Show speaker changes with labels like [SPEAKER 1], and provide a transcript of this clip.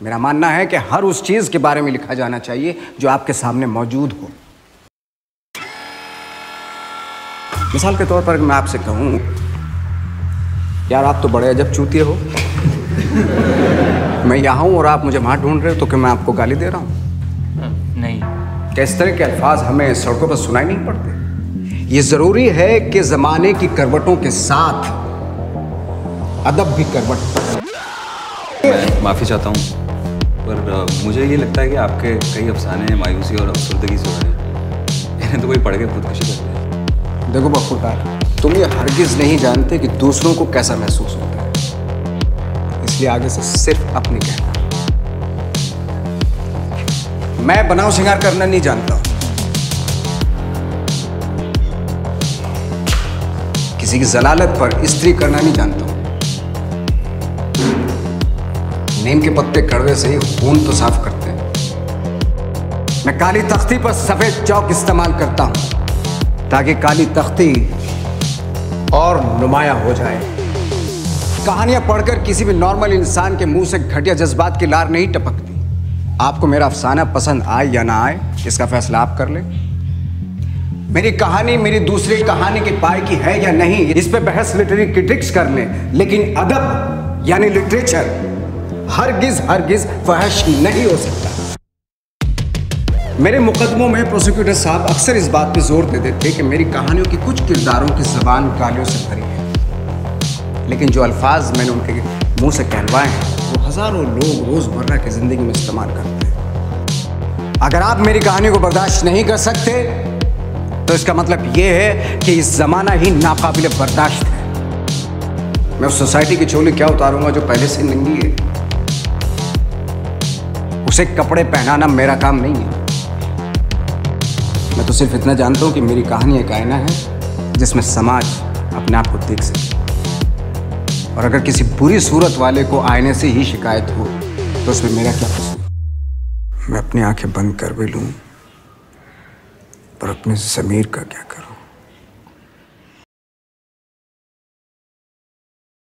[SPEAKER 1] मेरा मानना है कि हर उस चीज़ के बारे में लिखा जाना चाहिए जो आपके सामने मौजूद हो। मिसाल के तौर पर मैं आपसे कहूँ यार आप तो बड़े अजब चूतिए हो। मैं यहाँ हूँ और आप मुझे वहाँ ढूंढ रहे हो तो क्या मैं आपको गाली दे रहा हूँ?
[SPEAKER 2] नहीं।
[SPEAKER 1] क्या इस तरह के अल्फाज हमें सड़कों पर सुनाई नहीं पड़ते? ये ज़रूरी है कि जमाने की करवटों के साथ अदब भी करवट।
[SPEAKER 3] माफ़ी चाहता हूँ। पर मुझे ये लगता है कि आपके कई अफसाने मायूसी और अफसरदगी से हो। इन्हें तो कोई पढ़ के खुदकुशी कर
[SPEAKER 1] देखो बखूटार तुम ये हरगिज नहीं जानते कि दूसरों को कैसा महसूस होता है। इसलिए आगे से सिर्फ़ अपनी कहना। मैं बनाव श्रृंगार करना नहीं जानता। किसी की जलालत पर स्त्री करना नहीं जानता। नीम के पत्ते कड़वे से ही खून तो साफ़ करते हैं। मैं काली तख्ती पर सफ़ेद चौक इस्तेमाल करता हूँ, ताकि काली तख्ती और नुमाया हो जाए। कहानियाँ पढ़कर किसी भी नॉर्मल इंसान के मुँह से घटिया जज्बात की लार नहीं टपकती। आपको मेरा अफसाना पसंद आए या ना आए, इसका फैसला आप कर ले। मेरी कहानी मेरी दूसरी कहानी के पाए की है या नहीं, इस पे बहस लिटरेरी क्रिटिक्स कर लें, लेकिन अदब, यानी लिटरेचर हरगिज हरगिज फहश नहीं हो सकता। मेरे मुकदमों में प्रोसिक्यूटर साहब अक्सर इस बात पे ज़ोर देते थे कि मेरी कहानियों की कुछ किरदारों की जबान गालियों से भरी है। लेकिन जो अल्फाज मैंने उनके मुँह से कहलवाए हैं, वो हज़ारों लोग रोज़मर्रा की ज़िंदगी में इस्तेमाल करते हैं। अगर आप मेरी कहानी को बर्दाश्त नहीं कर सकते तो इसका मतलब ये है कि इस जमाना ही नाकाबिल बर्दाश्त है। मैं उस सोसाइटी की चोली क्या उतारूँगा जो पहले से नंगी है? उसे कपड़े पहनाना मेरा काम नहीं है। मैं तो सिर्फ़ इतना जानता हूँ कि मेरी कहानी एक आईना है, जिसमें समाज अपने आप को देख सके। और अगर किसी बुरी सूरत वाले को आईने से ही शिकायत हो तो उसमें मेरा क्या कसूर? मैं अपनी आँखें बंद कर भी लूँ, पर अपने जमीर का क्या करूँ?